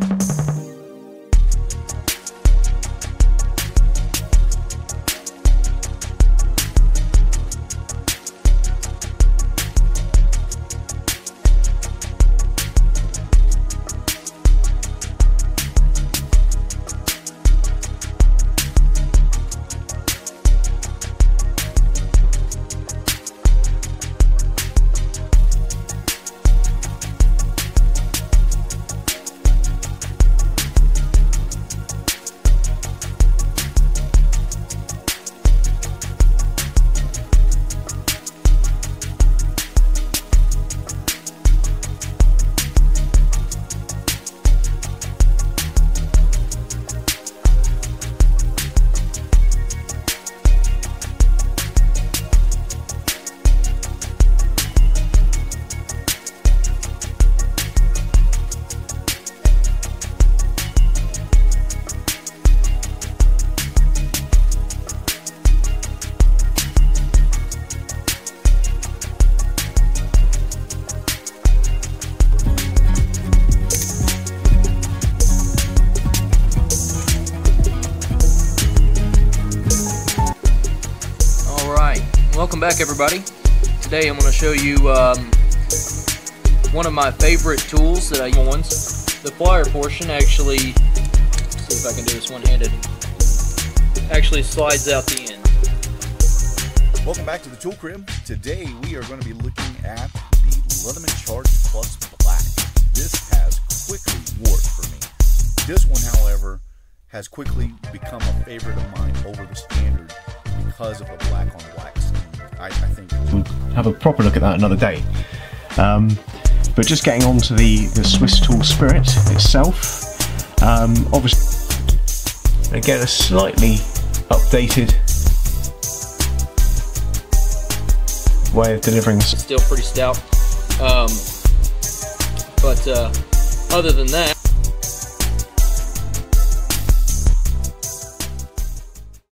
Bye. Welcome back everybody. Today I'm going to show you um, one of my favorite tools that I use. The plier portion actually, see if I can do this one-handed, actually slides out the end. Welcome back to the Tool Crib. Today we are going to be looking at the Leatherman Charge Plus Black. This has quickly warped for me. This one, however, has quickly become a favorite of mine over the standard because of the black on black I, I think we'll have a proper look at that another day. Um, but just getting on to the, the Swiss Tool Spirit itself, um, obviously, again, a slightly updated way of delivering. Still pretty stout, um, but uh, other than that,